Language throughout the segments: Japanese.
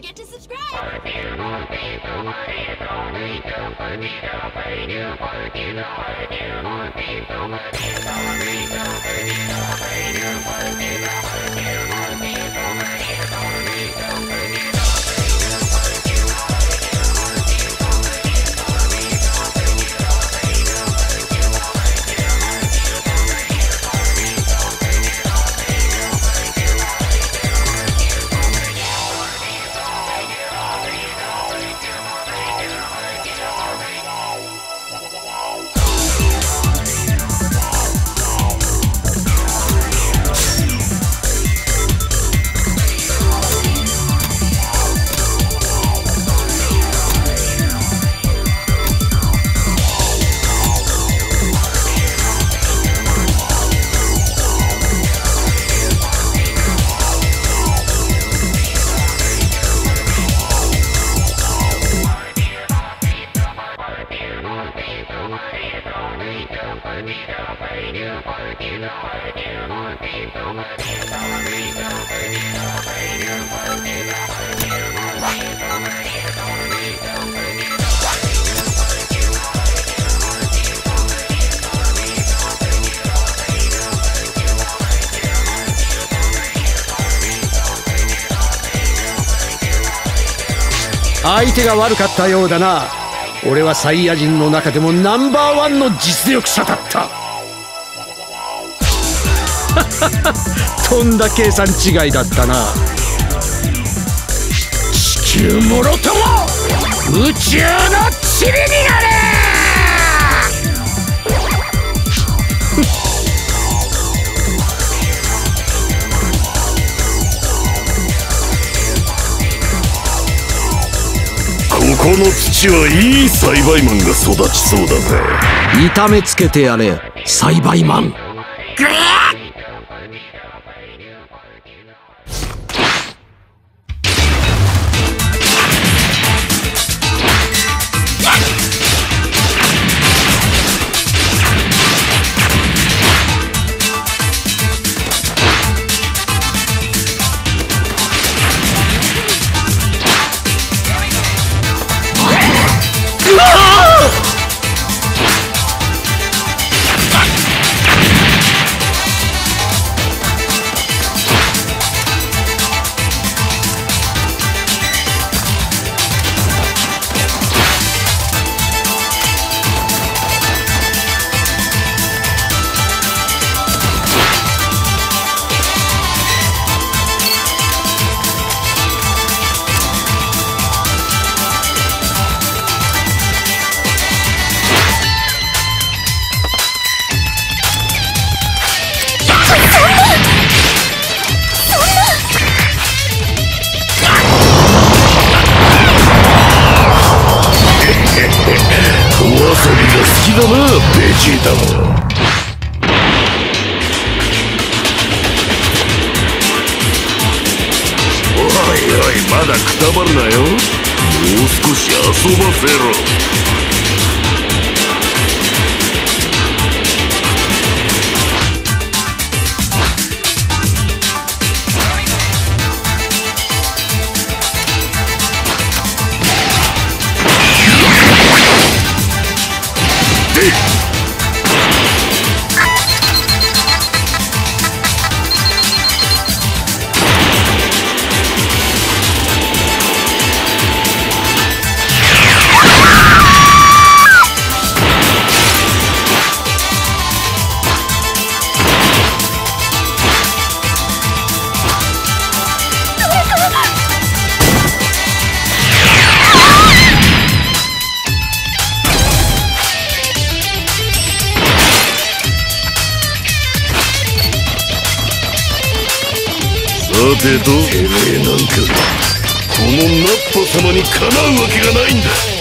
forget to subscribe. 相手が悪かったようだな。俺はサイヤ人の中でもナンバーワンの実力者だった。とんだ計算違いだったな。地球もろとも宇宙の塵になれこの土はいい栽培マンが育ちそうだぜ。痛めつけてやれ栽培マン。わベジータもおいおいまだくたばるなよ。もう少し遊ばせろ。ぜどてめえなんかこのナッパ様にかなうわけがないんだ。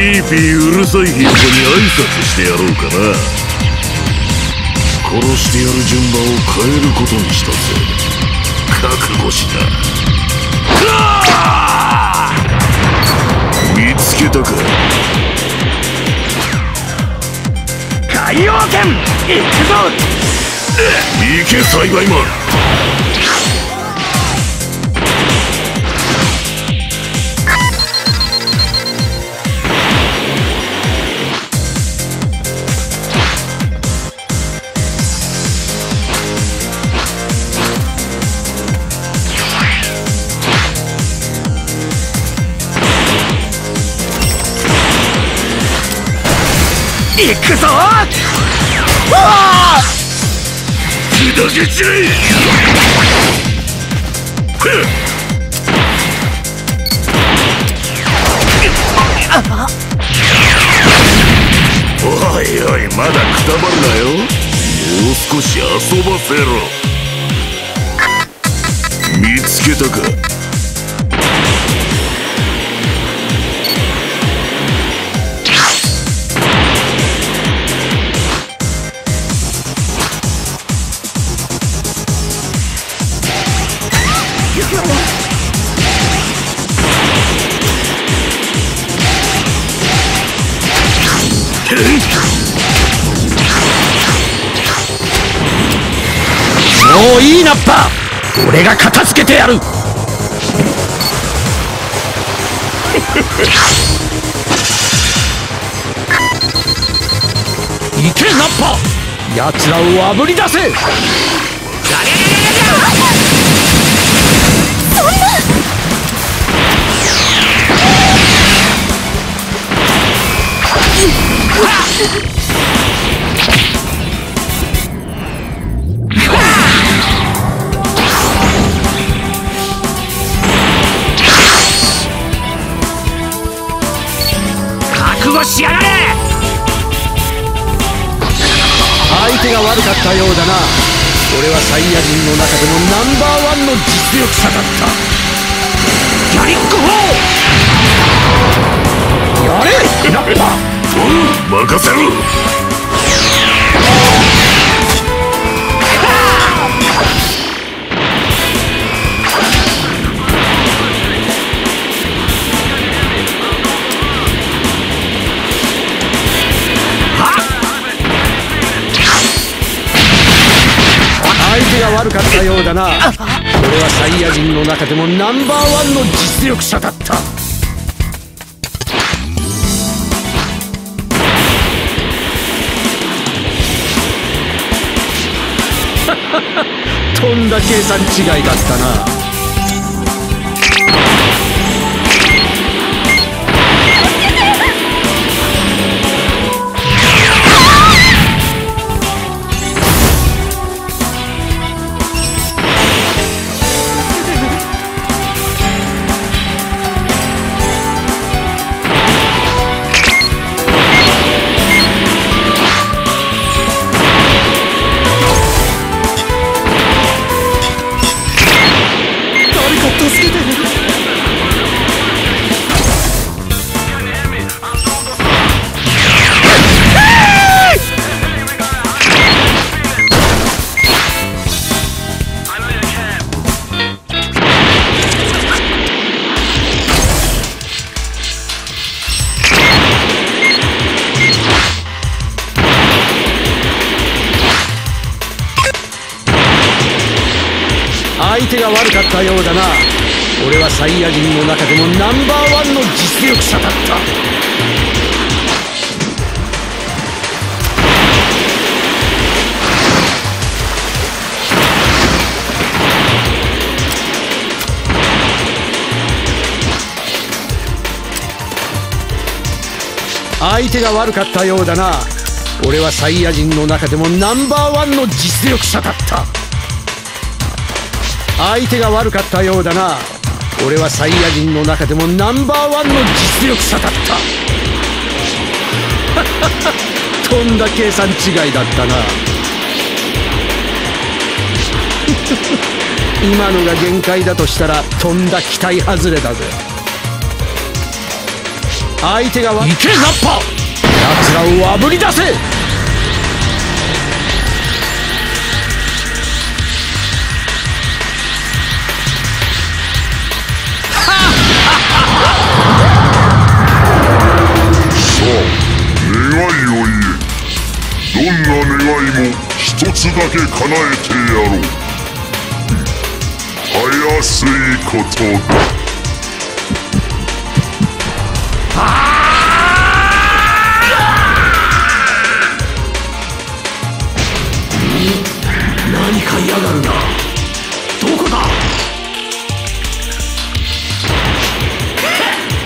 ピーピーうるさいヒットに挨拶してやろうかな。殺してやる順番を変えることにしたぜ。覚悟しな。見つけたか？海洋圏行くぞ！行け栽培マン砕け散れおいおいまだくたばるなよ。もう少し遊ばせろ。見つけたか？もういいナッパ俺が片付けてやる。行けナッパ。奴らをあぶり出せ。覚悟しやがれ！相手が悪かったようだな。俺はサイヤ人の中でもナンバーワンの実力者だった。ギャリック4やれナッパおう任せろ。相手が悪かったようだな。俺はサイヤ人の中でもナンバーワンの実力者だった。とんだ計算違いだったな。Yeah. 俺はサイヤ人の中でもナンバーワンの実力者だった。相手が悪かったようだな。俺はサイヤ人の中でもナンバーワンの実力者だった。相手が悪かったようだな。俺はサイヤ人の中でもナンバーワンの実力者だった。とんだ計算違いだったな。今のが限界だとしたらとんだ期待外れだぜ。相手が行けザッパ奴らをあぶり出せつだけ叶えてやろう。たやすいこと。だ何か嫌がるな。どこだ？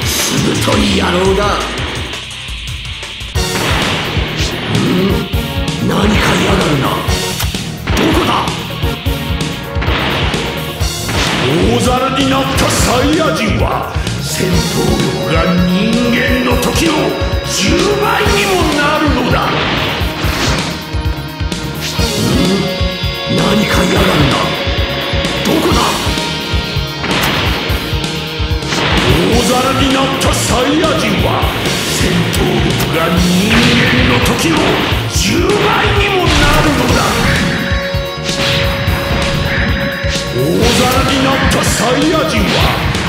しぶとい野郎だ。ん？何か嫌がるな。ザルになったサイヤ人は戦闘力が人間の時の10倍にもなるのだ。うん？何か嫌なんだ。どこだ？大皿になったサイヤ人は戦闘力が人間の時の10倍にも大皿になったサイヤ人は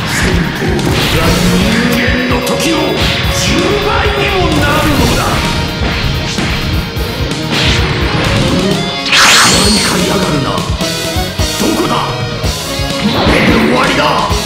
戦闘が人間の時を10倍にもなるのだ何か嫌がるな。どこだ。終わりだ。